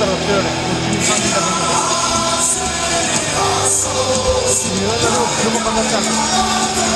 ったら強いこっちに感じたことだ。車がった。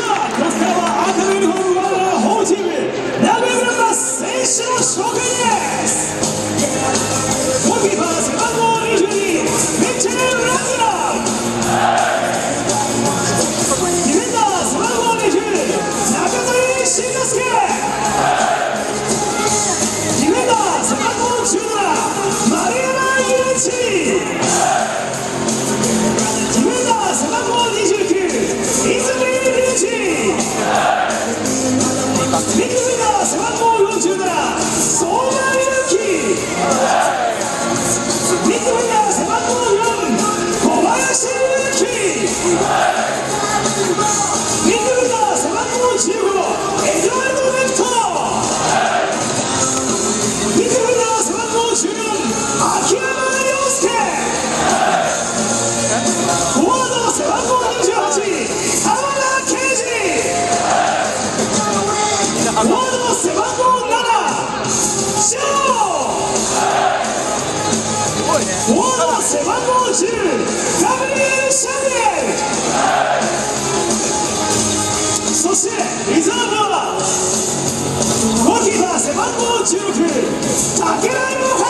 者こからは赤のユニフォームーらのホームチーム。ラベブラザー選手の紹介です。いね。背番号10ガブリエル・シャデルそしてリザーブはゴーキーパー背番号16竹内